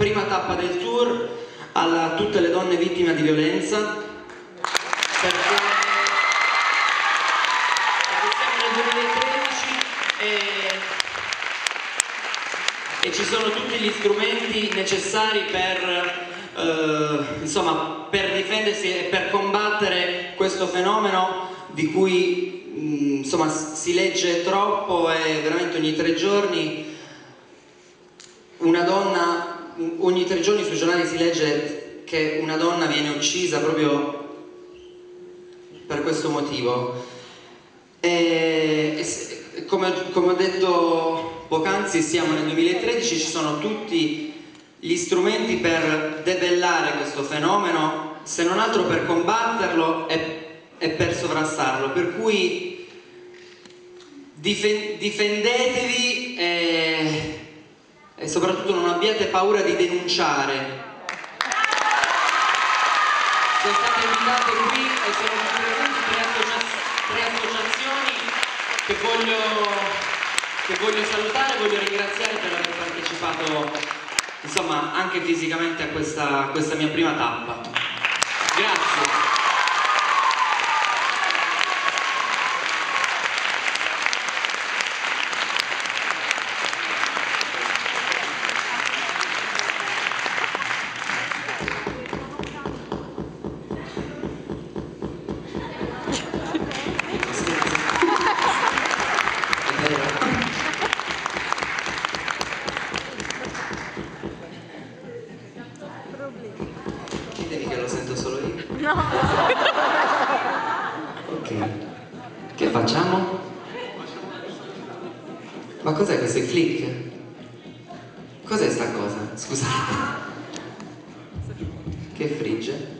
prima tappa del tour a tutte le donne vittime di violenza perché, perché siamo nel 2013 e, e ci sono tutti gli strumenti necessari per eh, insomma, per difendersi e per combattere questo fenomeno di cui mh, mm, insomma, si legge troppo e veramente ogni tre giorni una donna, ogni tre giorni sui giornali si legge che una donna viene uccisa proprio per questo motivo. E, come, come ho detto poc'anzi siamo nel 2013, ci sono tutti gli strumenti per debellare questo fenomeno, se non altro per combatterlo e, e per sovrassarlo. Per cui difendetevi e soprattutto non abbiate paura di denunciare. Sono state invitate qui e sono presenti tre, tre associazioni che voglio, che voglio salutare, voglio ringraziare per aver partecipato insomma anche fisicamente a questa, questa mia prima tappa. Grazie. facciamo? Ma cos'è questo? Click? Cos'è sta cosa? Scusate. Che frigge?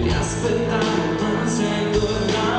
ti aspettavo ma sei tornato.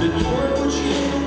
the door would change.